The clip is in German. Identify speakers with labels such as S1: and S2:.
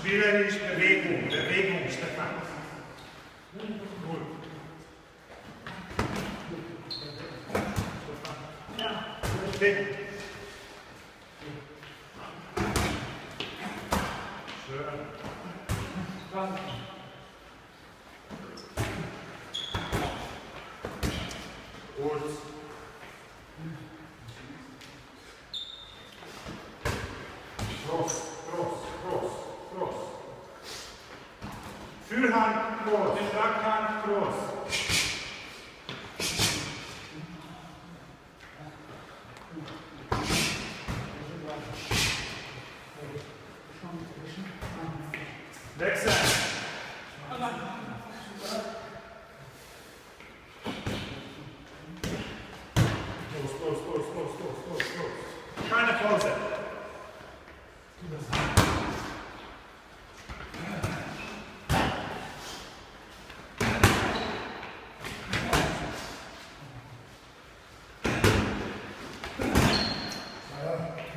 S1: Spielerisch Bewegung, Bewegung, Stefan. Gut. Ja, stehen. Schön. Gut. Cross, Fürhand, cross. Schlaghand, cross. Wechseln. Los, los, los, los, los, los, los. Keine Pause.